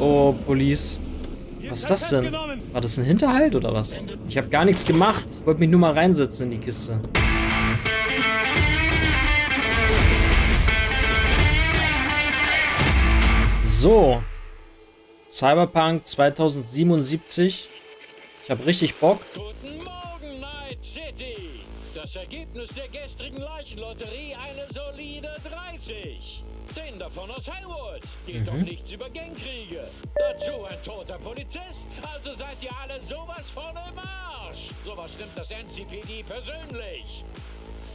Oh, Police. Was ist das denn? War das ein Hinterhalt oder was? Ich habe gar nichts gemacht. Wollte mich nur mal reinsetzen in die Kiste. So. Cyberpunk 2077. Ich habe richtig Bock. Guten Morgen, Night City. Das Ergebnis der gestrigen Leichenlotterie eine solide 30. Zehn davon aus Hellwood. Geht doch nichts über Gangkriege. Dazu ein toter Polizist. Also seid ihr alle sowas von im Arsch. Sowas nimmt das NCPD persönlich.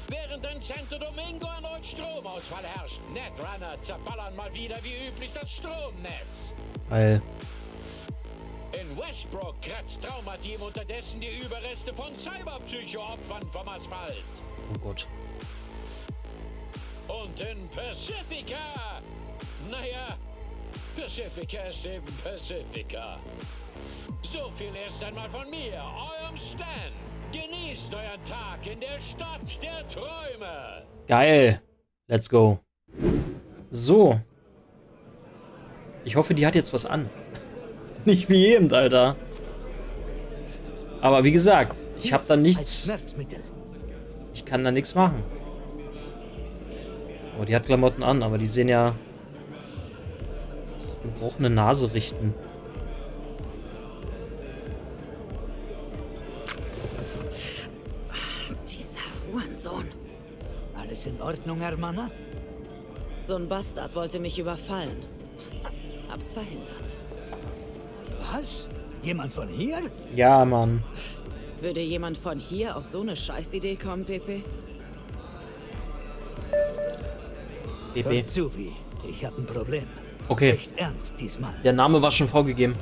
Während in Santo Domingo erneut Stromausfall herrscht. Netrunner zerballern mal wieder wie üblich das Stromnetz. Weil. In Westbrook kratzt Traumateam unterdessen die Überreste von Cyberpsycho-Opfern vom Asphalt. Oh Gott. Und in Pacifica. Naja, Pacifica ist eben Pacifica. So viel erst einmal von mir, eurem Stan. Genießt euren Tag in der Stadt der Träume. Geil. Let's go. So. Ich hoffe, die hat jetzt was an. Nicht wie eben, Alter. Aber wie gesagt, ich habe da nichts. Ich kann da nichts machen. Oh, die hat Klamotten an, aber die sehen ja gebrochene Nase richten. Dieser Hurensohn. Alles in Ordnung, Hermana? So ein Bastard wollte mich überfallen. Hab's verhindert. Was? Jemand von hier? Ja, Mann. Würde jemand von hier auf so eine Scheißidee kommen, Pepe? Zu, wie. Ich habe ein Problem. Okay, Echt ernst diesmal. der Name war schon vorgegeben.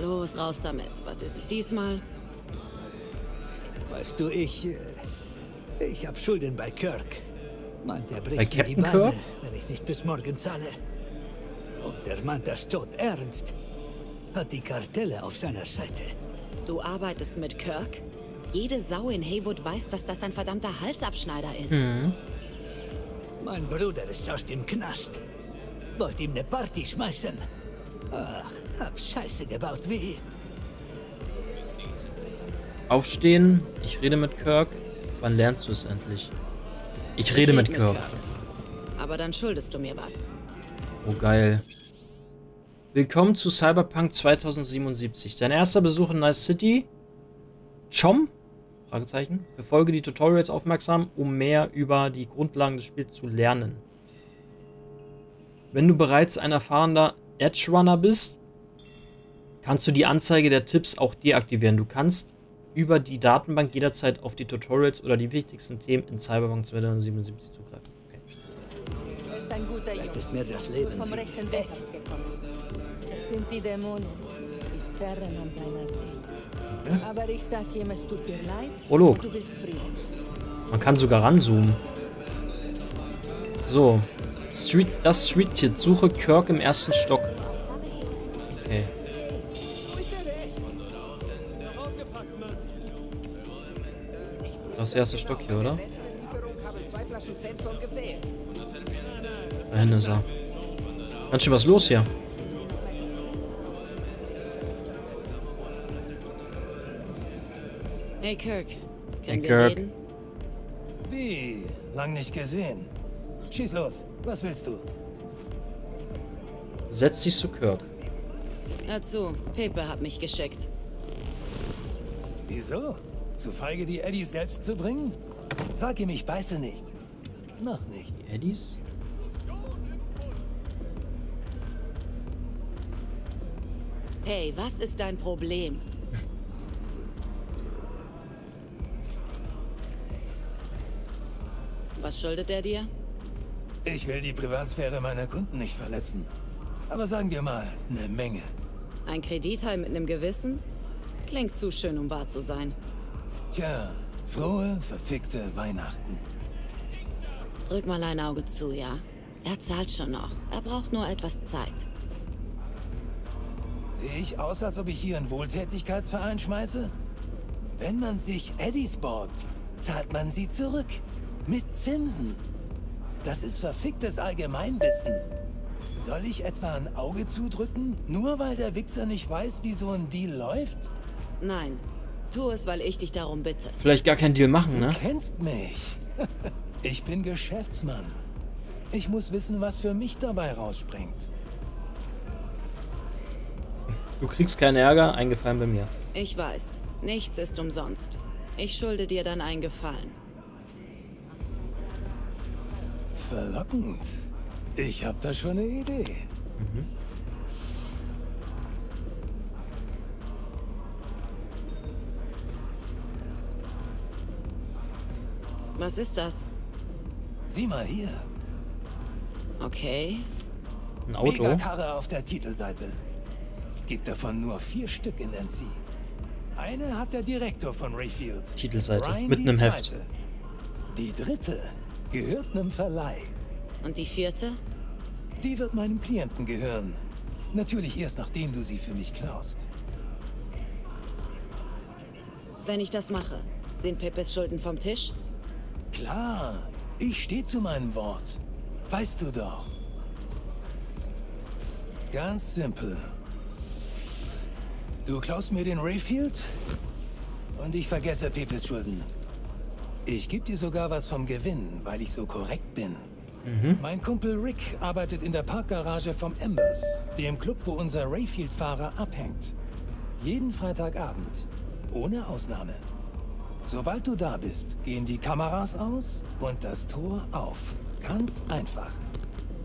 Los, raus damit. Was ist es diesmal? Weißt du, ich. Äh, ich habe Schulden bei Kirk. Meint, er bricht Bei mir die Captain Beine, Kirk? wenn ich nicht bis morgen zahle. Und er meint das tot ernst. Hat die Kartelle auf seiner Seite. Du arbeitest mit Kirk? Jede Sau in Haywood weiß, dass das ein verdammter Halsabschneider ist. Mein Bruder ist aus dem Knast. Wollt ihm eine Party schmeißen. Ach, hab Scheiße gebaut, wie. Aufstehen, ich rede mit Kirk. Wann lernst du es endlich? Ich rede mit Kirk. Aber dann schuldest du mir was. Oh, geil. Willkommen zu Cyberpunk 2077. Dein erster Besuch in Nice City. Chom? Fragezeichen. Verfolge die Tutorials aufmerksam, um mehr über die Grundlagen des Spiels zu lernen. Wenn du bereits ein erfahrener Edge Runner bist, kannst du die Anzeige der Tipps auch deaktivieren. Du kannst über die Datenbank jederzeit auf die Tutorials oder die wichtigsten Themen in Cyberpunk 2077 zugreifen. Okay. Vielleicht ist mir das Leben Vom rechten Weg gekommen. Es sind die Dämonen, die zerren an seiner Seele. Aber ich sag ihm, es tut dir leid Prolog. Frieden. Man kann sogar ranzoomen. So. Street, das Street Kid. Suche Kirk im ersten Stock. Okay. Das erste Stock hier, oder? Da hinten ist er. Ganz schön was los hier. Hey Kirk, können Hey, wir Kirk. reden? Wie? Lang nicht gesehen. Schieß los. Was willst du? Setz dich zu Kirk. Hör zu, Pepe hat mich geschickt. Wieso? Zu feige, die Eddie selbst zu bringen? Sag ihm, ich beiße nicht. Noch nicht. Die Eddies? Hey, was ist dein Problem? Was schuldet er dir? Ich will die Privatsphäre meiner Kunden nicht verletzen. Aber sagen wir mal, eine Menge. Ein Kreditteil mit einem Gewissen? Klingt zu schön, um wahr zu sein. Tja, frohe, verfickte Weihnachten. Drück mal ein Auge zu, ja? Er zahlt schon noch. Er braucht nur etwas Zeit. Sehe ich aus, als ob ich hier einen Wohltätigkeitsverein schmeiße? Wenn man sich Eddies borgt, zahlt man sie zurück. Mit Zinsen. Das ist verficktes Allgemeinwissen. Soll ich etwa ein Auge zudrücken? Nur weil der Wichser nicht weiß, wie so ein Deal läuft? Nein, tu es, weil ich dich darum bitte. Vielleicht gar keinen Deal machen, Du ne? kennst mich. Ich bin Geschäftsmann. Ich muss wissen, was für mich dabei rausspringt. Du kriegst keinen Ärger, eingefallen bei mir. Ich weiß, nichts ist umsonst. Ich schulde dir dann einen Gefallen. Verlockend. Ich hab da schon eine Idee. Was ist das? Sieh mal hier. Okay. Ein Auto. Megakarre auf der Titelseite. Gibt davon nur vier Stück in NC. Eine hat der Direktor von Rayfield. Titelseite, Ryan mitten die im Heft. Die dritte gehört einem Verleih. Und die vierte? Die wird meinem Klienten gehören. Natürlich erst nachdem du sie für mich klaust. Wenn ich das mache, sind Peppes Schulden vom Tisch? Klar, ich stehe zu meinem Wort. Weißt du doch. Ganz simpel. Du klaust mir den Rayfield und ich vergesse Pepes Schulden. Ich gebe dir sogar was vom Gewinn, weil ich so korrekt bin. Mein Kumpel Rick arbeitet in der Parkgarage vom Embers, dem Club, wo unser Rayfield-Fahrer abhängt. Jeden Freitagabend, ohne Ausnahme. Sobald du da bist, gehen die Kameras aus und das Tor auf. Ganz einfach.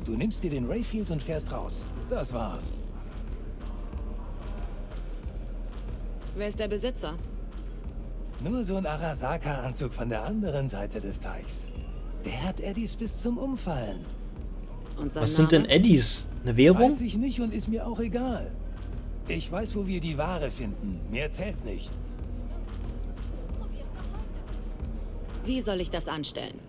Du nimmst dir den Rayfield und fährst raus. Das war's. Wer ist der Besitzer? Nur so ein Arasaka-Anzug von der anderen Seite des Teichs. Der hat Eddies bis zum Umfallen. Was sind denn? Eddies? Eine Währung? Weiß ich nicht und ist mir auch egal. Ich weiß, wo wir die Ware finden. Mehr zählt nicht. Wie soll ich das anstellen?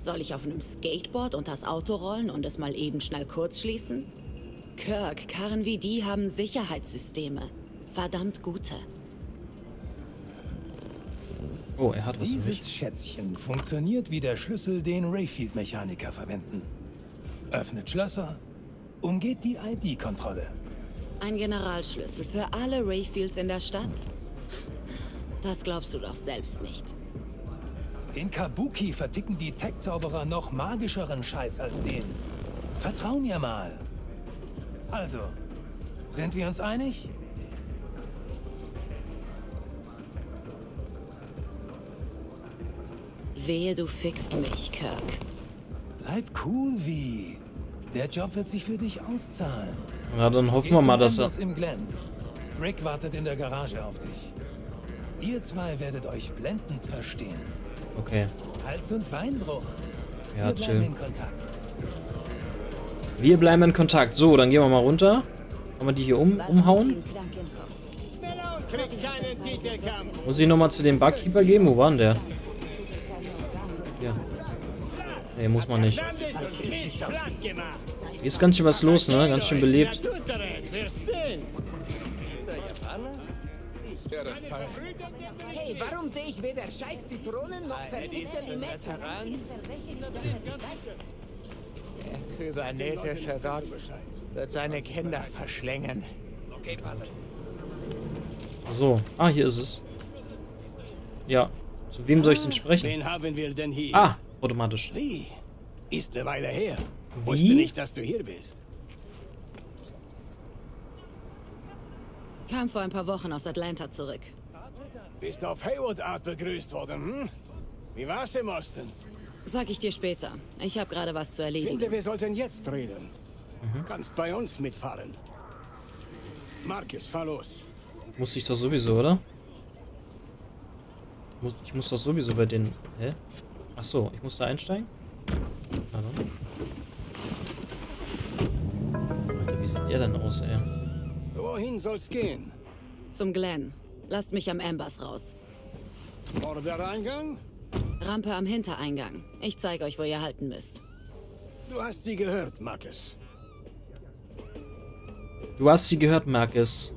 Soll ich auf einem Skateboard unters Auto rollen und es mal eben schnell kurz schließen? Kirk, Karren wie die haben Sicherheitssysteme. Verdammt gute. Oh, er hat was für mich. Dieses Schätzchen funktioniert wie der Schlüssel, den Rayfield-Mechaniker verwenden. Öffnet Schlösser, umgeht die ID-Kontrolle. Ein Generalschlüssel für alle Rayfields in der Stadt? Das glaubst du doch selbst nicht. In Kabuki verticken die Tech-Zauberer noch magischeren Scheiß als den. Vertrau mir mal. Also, sind wir uns einig? Wehe, du fixst mich, Kirk. Bleib cool, wie. Der Job wird sich für dich auszahlen. Na, dann hoffen Geh wir mal, dass er... Im Glen. Rick wartet in der Garage auf dich. Ihr zwei werdet euch blendend verstehen. Okay. Hals- und Beinbruch. Ja, wir bleiben chill. in Kontakt. Wir bleiben in Kontakt. So, dann gehen wir mal runter. Kann man die hier um, umhauen? Muss ich nochmal zu dem Barkeeper gehen? Wo war denn der? Nee, muss man nicht. Hier ist ganz schön was los, ne? Ganz schön belebt. Hey, warum sehe ich weder scheiß Zitronen noch verfickte Limetten? Der kybernetische Gott wird seine Kinder verschlingen. So. Ah, hier ist es. Ja. Zu wem soll ich denn sprechen? Wen haben wir denn hier? Ah, automatisch. Wie? Ist eine Weile her. Wie? Wusste nicht, dass du hier bist. Kam vor ein paar Wochen aus Atlanta zurück. Bist auf Haywood Art begrüßt worden, hm? Wie war's im Osten? Sag ich dir später. Ich habe gerade was zu Ich finde, erledigen. wir sollten jetzt reden. Kannst bei uns mitfahren. Marcus, fahr los. Muss ich doch sowieso, oder? Ich muss doch sowieso bei den... Hä? Ach so, ich muss da einsteigen? Dann. Alter, wie sieht der denn aus, ey? Wohin soll's gehen? Zum Glen. Lasst mich am Ambers raus. Vordereingang? Rampe am Hintereingang. Ich zeige euch, wo ihr halten müsst. Du hast sie gehört, Marcus. Du hast sie gehört, Marcus.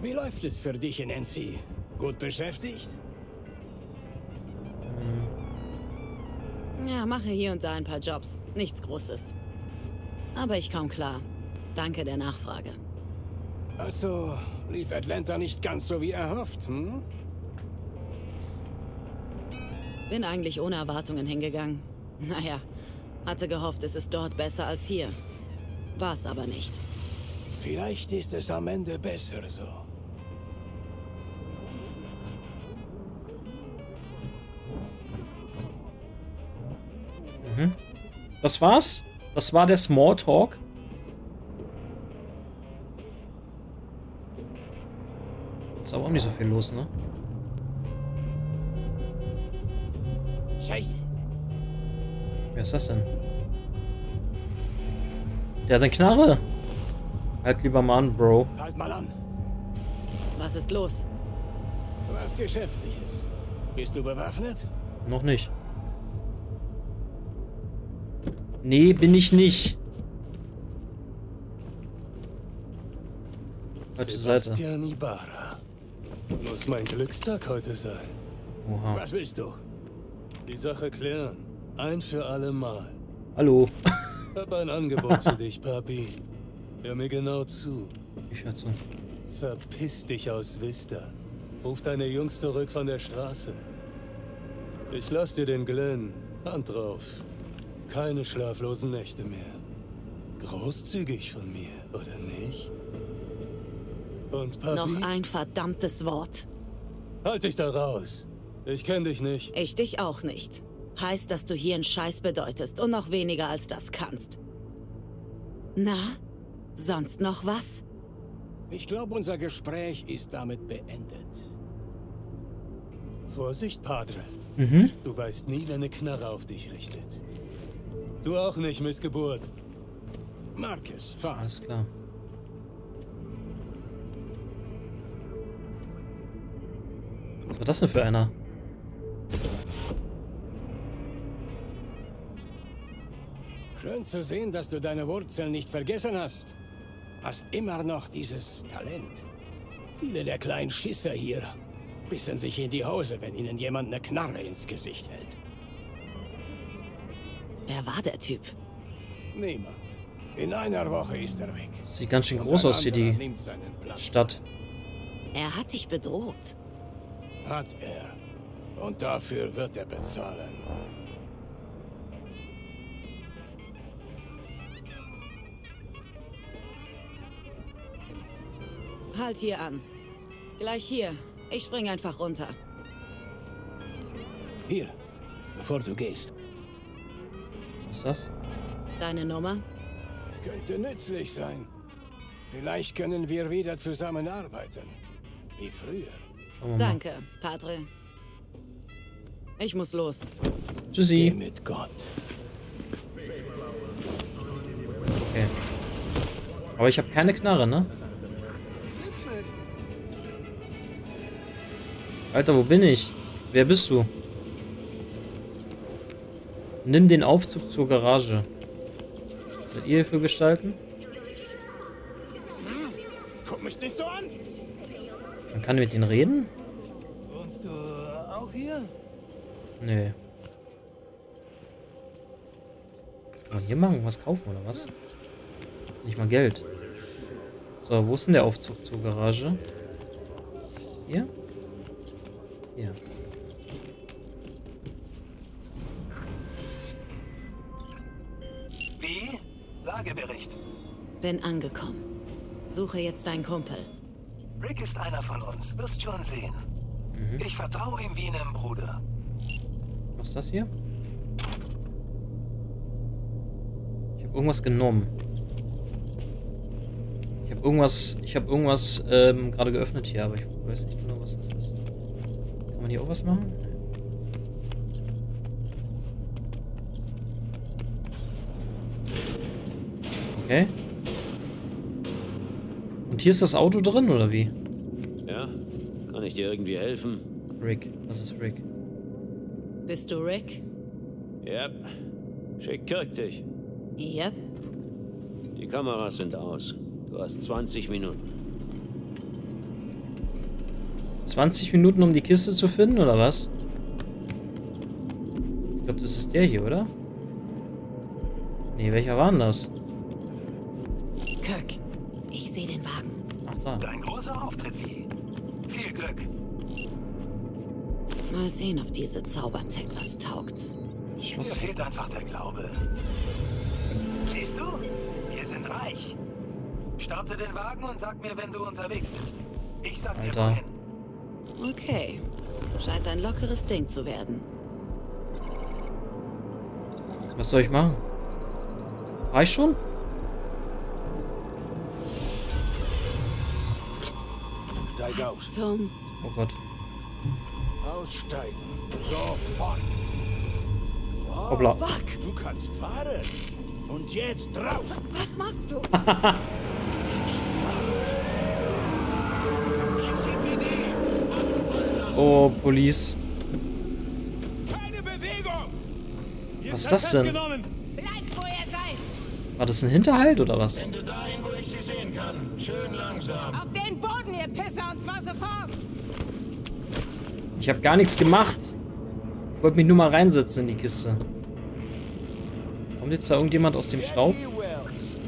Wie läuft es für dich in NC? Gut beschäftigt? Ja, mache hier und da ein paar Jobs. Nichts Großes. Aber ich komme klar. Danke der Nachfrage. Also lief Atlanta nicht ganz so wie erhofft, hm? Bin eigentlich ohne Erwartungen hingegangen. Naja, hatte gehofft, es ist dort besser als hier. War's aber nicht. Vielleicht ist es am Ende besser so. Das war's? Das war der Smalltalk. Ist aber auch nicht so viel los, ne? Scheiße. Wer ist das denn? Der hat eine Knarre. Halt lieber mal an, Bro. Halt mal an. Was ist los? Was Geschäftliches. Bist du bewaffnet? Noch nicht. Nee, bin ich nicht. Falsche Seite. Sebastian Ibarra. Muss mein Glückstag heute sein. Oha. Was willst du? Die Sache klären. Ein für alle Mal. Hallo. Hab ein Angebot für dich, Papi. Hör mir genau zu. Ich hör zu. Verpiss dich aus Vista. Ruf deine Jungs zurück von der Straße. Ich lass dir den Glenn. Hand drauf. Keine schlaflosen Nächte mehr. Großzügig von mir, oder nicht? Und Papi, Noch ein verdammtes Wort. halt dich da raus. Ich kenn dich nicht. Ich dich auch nicht. Heißt, dass du hier einen Scheiß bedeutest und noch weniger als das kannst. Na? Sonst noch was? Ich glaube, unser Gespräch ist damit beendet. Vorsicht, Padre. Mhm. Du weißt nie, wer eine Knarre auf dich richtet. Du auch nicht, Missgeburt. Marcus, fahr. Alles klar. Was war das denn für einer? Schön zu sehen, dass du deine Wurzeln nicht vergessen hast. Hast immer noch dieses Talent. Viele der kleinen Schisser hier bissen sich in die Hose, wenn ihnen jemand eine Knarre ins Gesicht hält. Wer war der Typ? Niemand. In einer Woche ist er weg. Sieht ganz schön groß aus hier, die nimmt seinen Platz. Stadt. Er hat dich bedroht. Hat er. Und dafür wird er bezahlen. Halt hier an. Gleich hier. Ich spring einfach runter. Hier, bevor du gehst. Was ist das? Deine Nummer? Könnte nützlich sein. Vielleicht können wir wieder zusammenarbeiten. Wie früher. Danke, Padre. Ich muss los. Geh Tschüssi. mit Gott. Okay. Aber ich habe keine Knarre, ne? Alter, wo bin ich? Wer bist du? Nimm den Aufzug zur Garage. Seid ihr hier für Gestalten? Guck mich nicht so an! Man kann mit ihnen reden? Wohnst du auch hier? Nee. Was kann man hier machen? Was kaufen oder was? Nicht mal Geld. So, wo ist denn der Aufzug zur Garage? Hier? Hier. Bin angekommen. Suche jetzt deinen Kumpel. Rick ist einer von uns, wirst schon sehen. Mhm. Ich vertraue ihm wie einem Bruder. Was ist das hier? Ich habe irgendwas genommen. Ich habe irgendwas, ich habe irgendwas ähm, gerade geöffnet hier, aber ich weiß nicht genau, was das ist. Kann man hier auch was machen? Okay. Und hier ist das Auto drin, oder wie? Ja? Kann ich dir irgendwie helfen? Rick. Das ist Rick. Bist du Rick? Yep. Schick Kirk dich. Yep. Die Kameras sind aus. Du hast 20 Minuten. 20 Minuten, um die Kiste zu finden, oder was? Ich glaube, das ist der hier, oder? Nee, welcher war denn das? Großer Auftritt, wie? Viel Glück. Mal sehen, ob diese Zaubertech was taugt. Mir Schloss. fehlt einfach der Glaube. Siehst du? Wir sind reich. Starte den Wagen und sag mir, wenn du unterwegs bist. Ich sag dir Alter. wohin. Okay. Scheint ein lockeres Ding zu werden. Was soll ich machen? Ich schon? Steig aus. Zum. Oh Gott. Aussteigen. Sofort. Hoppla. Fuck! Du kannst fahren. Und jetzt raus. Was machst du? Oh, Police. Keine Bewegung. Was ist das denn? festgenommen. Bleibt, wo ihr seid! War das ein Hinterhalt oder was? Ende dahin, wo ich sie sehen kann. Schön langsam. Auf den Boden, ihr Pisser, und zwar sofort! Ich habe gar nichts gemacht. Ich wollte mich nur mal reinsetzen in die Kiste. Kommt jetzt da irgendjemand aus dem Staub?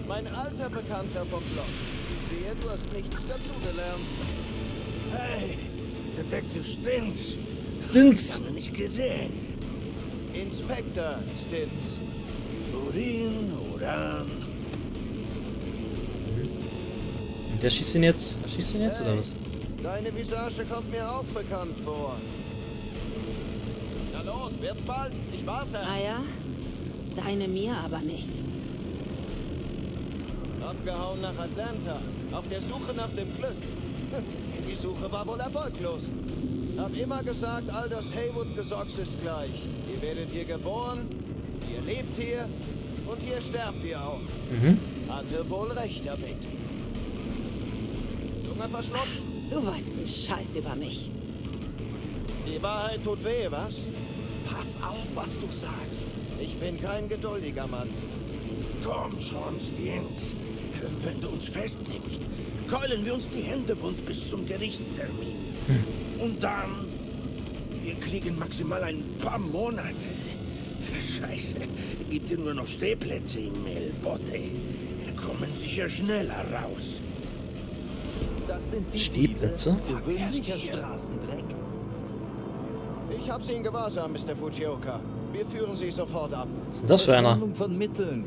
Mein alter Bekannter vom Block. Ich sehe, du hast nichts dazugelernt. Hey, Detective Stins. Stints! Haben wir nicht gesehen. Inspector Stins. Urin, Uran. Und der schießt ihn jetzt? Er schießt ihn jetzt oder was? Deine Visage kommt mir auch bekannt vor. Na los, wird bald. Ich warte. Ah ja? Deine mir aber nicht. Abgehauen nach Atlanta. Auf der Suche nach dem Glück. Die Suche war wohl erfolglos. Hab immer gesagt, all das Haywood-Gesocks ist gleich. Ihr werdet hier geboren, ihr lebt hier und hier sterbt ihr auch. Mhm. Hatte wohl recht damit. Zunge verschluckt? Du weißt einen Scheiß über mich. Die Wahrheit tut weh, was? Pass auf, was du sagst. Ich bin kein geduldiger Mann. Komm schon, Stins. Wenn du uns festnimmst, keulen wir uns die Hände wund bis zum Gerichtstermin. Und dann, wir kriegen maximal ein paar Monate. Scheiße, gibt dir nur noch Stehplätze im Mailbotte. Kommen sicher schneller raus. Das sind die Stehplätze? Ich hab Sie in Gewahrsam, Mr. Fujioka. Wir führen Sie sofort ab. Was ist denn das für einer? Von Mitteln.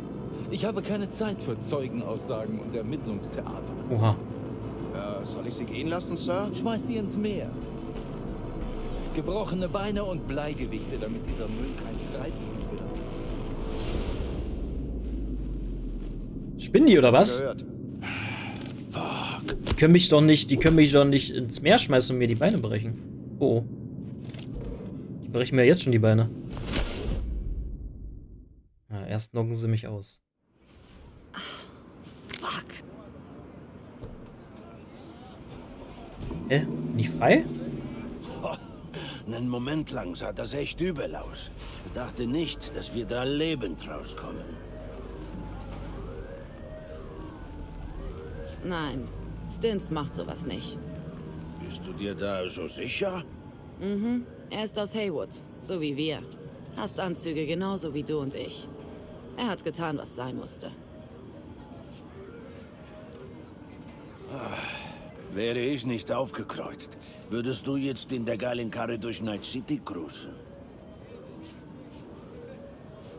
Ich habe keine Zeit für Zeugenaussagen und Ermittlungstheater. Oha. Äh, soll ich Sie gehen lassen, Sir? Schmeiß sie ins Meer. Gebrochene Beine und Bleigewichte, damit dieser Müll kein Treibgut wird. Spinnen die oder was? Gehört. Die können mich doch nicht, die können mich doch nicht ins Meer schmeißen und mir die Beine brechen. Oh. Die brechen mir jetzt schon die Beine. Ja, erst knocken sie mich aus. Fuck. Hä? Nicht frei? Einen Moment lang sah das echt übel aus. Ich dachte nicht, dass wir da lebend rauskommen. Nein, Stins macht sowas nicht. Bist du dir da so sicher? Mhm. Er ist aus Haywood, so wie wir. Hast Anzüge genauso wie du und ich. Er hat getan, was sein musste. Wäre ich nicht aufgekreuzt, würdest du jetzt in der geilen Karre durch Night City cruisen.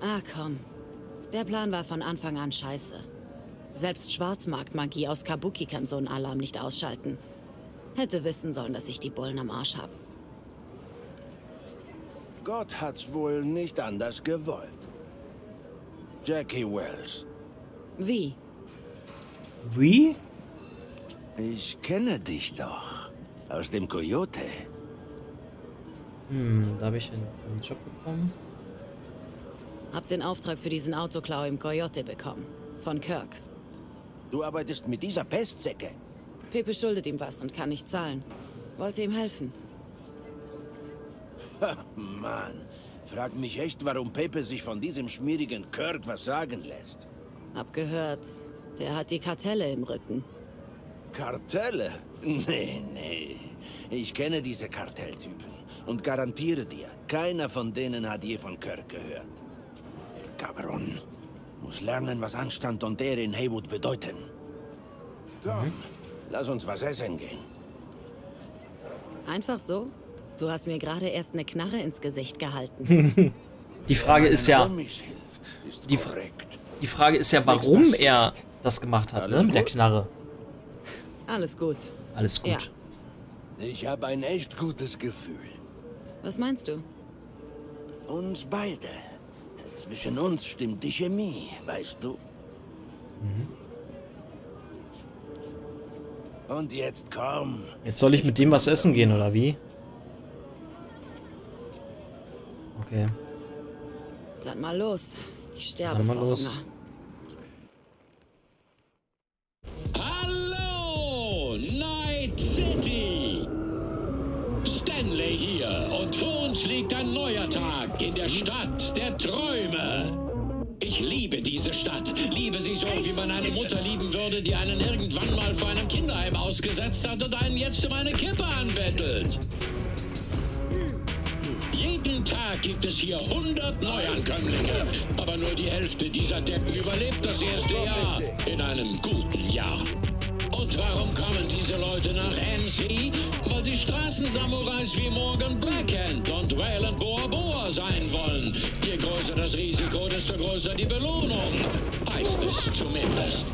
Ah, komm. Der Plan war von Anfang an scheiße. Selbst Schwarzmarktmagie aus Kabuki kann so einen Alarm nicht ausschalten. Hätte wissen sollen, dass ich die Bullen am Arsch hab. Gott hat's wohl nicht anders gewollt. Jackie Wells, Wie? Wie? ich kenne dich doch. Aus dem Coyote. Hm, da habe ich einen, einen Job bekommen. Hab den Auftrag für diesen Autoklau im Coyote bekommen. Von Kirk. Du arbeitest mit dieser Pestsäcke. Pepe schuldet ihm was und kann nicht zahlen. Wollte ihm helfen. Ha, Mann, frag mich echt, warum Pepe sich von diesem schmierigen Kirk was sagen lässt. Hab gehört, der hat die Kartelle im Rücken. Kartelle? Nee, nee. Ich kenne diese Kartelltypen und garantiere dir, keiner von denen hat je von Kirk gehört. Cabron muss lernen, was Anstand und Ehre in Haywood bedeuten. Komm, lass uns was essen gehen. Einfach so? Du hast mir gerade erst eine Knarre ins Gesicht gehalten. Die Frage ist ja, Die- die Frage ist ja, warum er das gemacht hat, ne? Mit der Knarre. Alles gut. Alles gut. Ja. Ich habe ein echt gutes Gefühl. Was meinst du? Uns beide. Zwischen uns stimmt die Chemie, weißt du? Und jetzt komm. Jetzt soll ich mit dem was essen gehen, oder wie? Okay. Dann mal los. Ich sterbe Dann mal vor los. Hunger. Jeden Tag gibt es hier 100 Neuankömmlinge, aber nur die Hälfte dieser Deppen überlebt das erste Jahr in einem guten Jahr. Und warum kommen diese Leute nach NC? Weil sie Straßensamurais wie Morgan Blackhand und Wayland Boa Boa sein wollen. Je größer das Risiko, desto größer die Belohnung. Heißt es zumindest.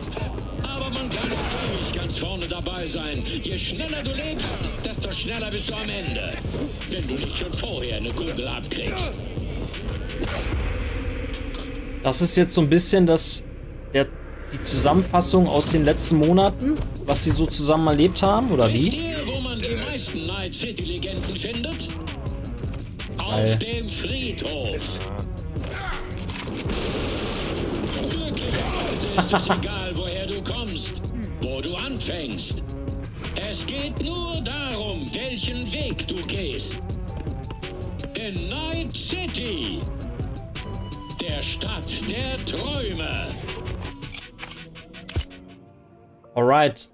Ewig ganz vorne dabei sein. Je schneller du lebst, desto schneller bist du am Ende. Wenn du nicht schon vorher eine Kugel abkriegst. Das ist jetzt so ein bisschen das, der, die Zusammenfassung aus den letzten Monaten, was sie so zusammen erlebt haben, oder wie? ihr, wo man die meisten Night City-Legenden findet? Auf dem Friedhof. Glücklicherweise ist es egal, anfängst. Es geht nur darum, welchen Weg du gehst. In Night City, der Stadt der Träume. Alright.